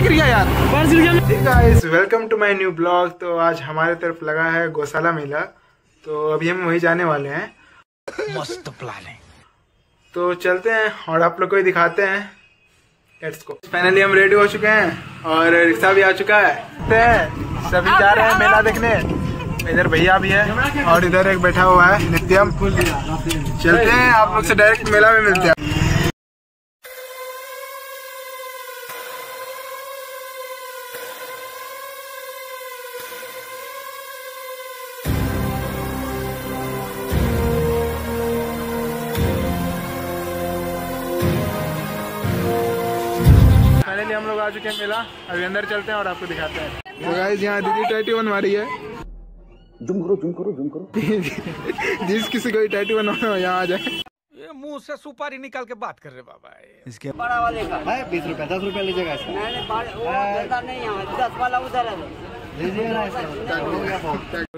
गिर गया यार? पर्स गिर गया। Guys welcome to my new blog तो आज हमारे तरफ़ लगा है गौशाला मेला। तो अभी हम वहीं जाने वाले हैं। मस्त प्लान है। तो चलते हैं और आप लोग को ही दिखाते हैं। लेट्स गो फाइनली हम रेडी हो चुके हैं और रिक्शा भी आ चुका है। सभी जा रहे हैं मेला देखने। इधर भैया भी है और इधर एक बैठा हुआ है। नित्यम। चलते हैं आप लोग से डायरेक्ट मेला में मिलते हैं। फाइनली हम लोग आ चुके हैं मेला। अभी अंदर चलते हैं और आपको दिखाते हैं। तो गाइस यहाँ दीदी टैटू बनवा रही है। जूम करो जूम करो जूम करो। जिस किसी को टैटू बनवाना हो यहाँ आ जाए। ये मुँह से सुपारी निकाल के बात कर रहे बाबा इसके बड़ा वाले का। है बीस रुपए दस रुपए लीजिएगा इसका। देता नहीं दस वाला उधर है।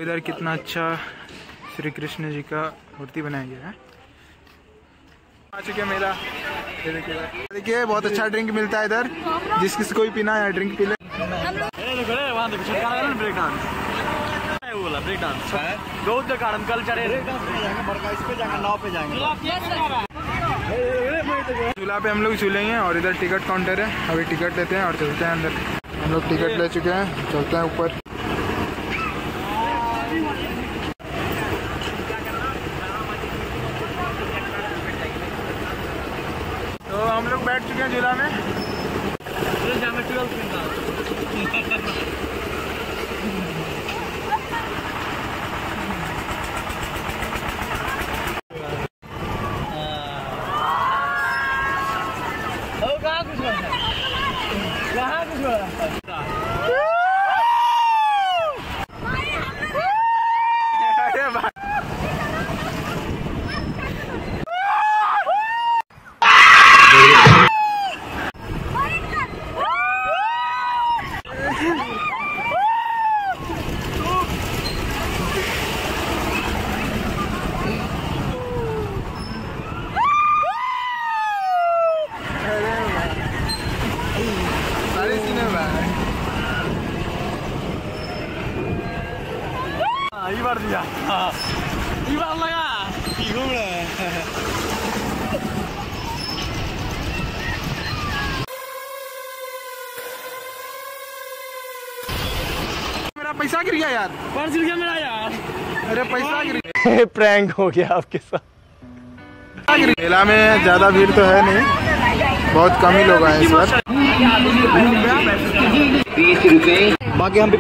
इधर कितना अच्छा श्री कृष्ण जी का मूर्ति बनाया गया है। आ चुके हैं मेला। देखिए देखिए बहुत अच्छा ड्रिंक मिलता है इधर। जिस किसी को भी पीना है ड्रिंक पी ले। बड़का इस पे जाएँगे नाव पे जाएँगे। झूला पे हम लोग झूलेंगे और इधर टिकट काउंटर है। अभी टिकट लेते हैं और चलते हैं अंदर। हम लोग टिकट ले चुके हैं। चलते हैं ऊपर तो हम लोग बैठ चुके हैं झूला में। बार दिया। ये बार लगा मेरा पैसा गिर गया यार। पर्स गिर गया मेरा यार। अरे पैसा गिर गया प्रैंक हो गया आपके साथ। मेला में ज़्यादा भीड़ तो है नहीं। बहुत कम ही लोग आए हैं इस बार बाकी हम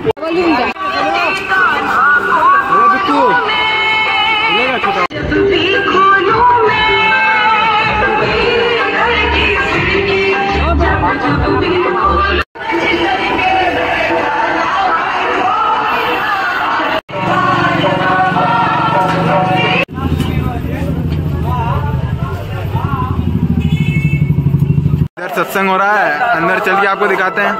सत्संग हो रहा है। अंदर चल के आपको दिखाते हैं।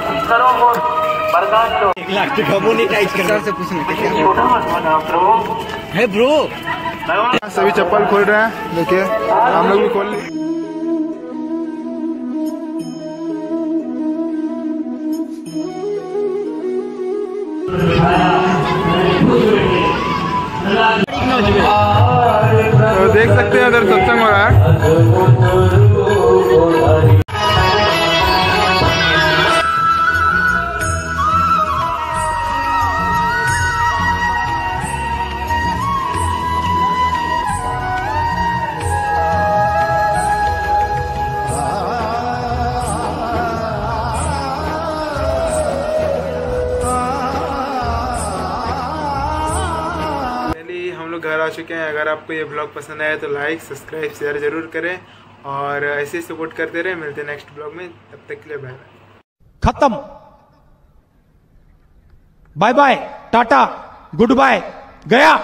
है ब्रो। सभी चप्पल खोल रहे हैं। देखिए हम लोग भी खोल लिए तो देख सकते हैं इधर सत्संग हो रहा है। लोग घर आ चुके हैं। अगर आपको ये ब्लॉग पसंद आया तो लाइक सब्सक्राइब शेयर ज़रूर करें और ऐसे ही सपोर्ट करते रहे। मिलते हैं नेक्स्ट ब्लॉग में। तब तक के लिए बाय बाय खत्म। बाय बाय टाटा गुड बाय गया।